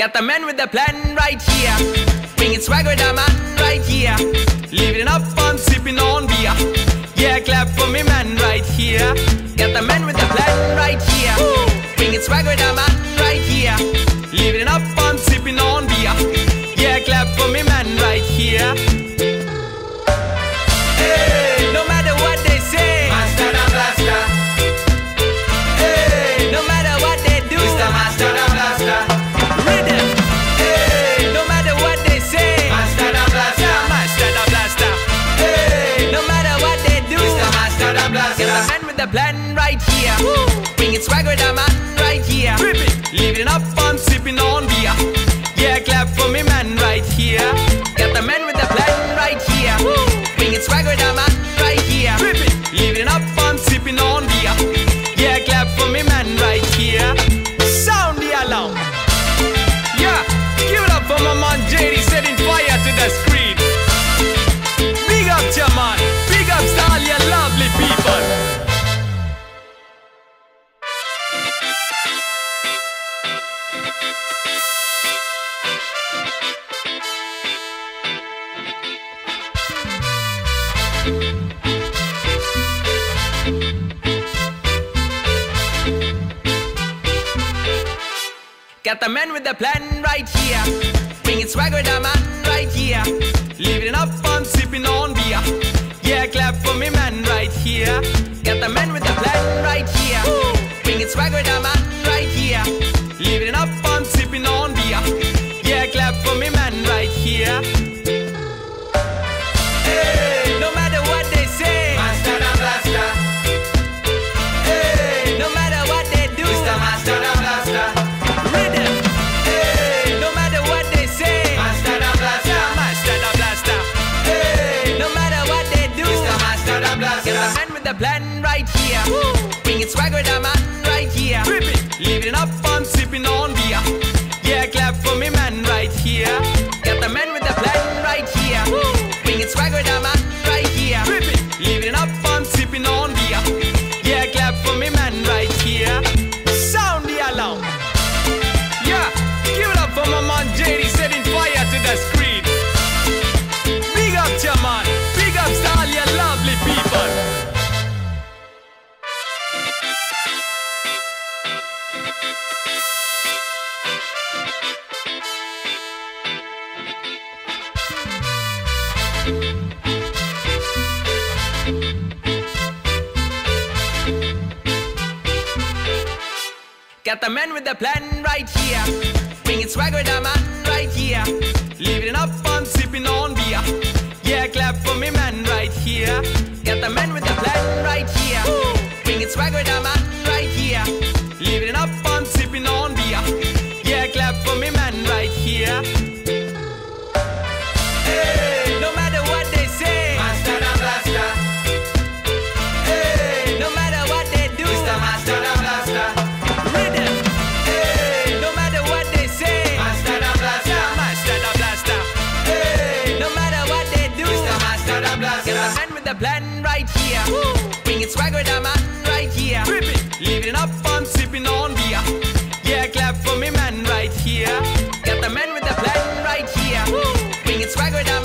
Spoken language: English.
Got the man with the plan right here. Bringing swag with the man right here. Living it up on sipping on beer. Yeah, clap for me, man, right here. Got the man with the plan right here. Bringing swag with the man right here. Living it up on sipping on beer. Yeah, clap for me, man, right here. The plan right here. Bringing swag with the man right Got the man with the plan right here. Bringing swag with the man right here. Living up on sipping on beer. Yeah, clap for me, man, right here. Got the man with the plan right here. Bringing swag with the plan right here. Bringing swag with the man right here. Got the man with the plan right here. Bringing swag with the man right here. Living up on sipping on beer. Yeah, clap for me, man, right here. Got the man with the plan right here. Bringing swag with the man right here. Living up on sipping on beer. Yeah, clap for me, man, right here. swagger that man right here. Rip it. Living up and sipping on beer. Yeah, clap for me man right here. Got the man with the plan right here. Woo. Bring it swagger down.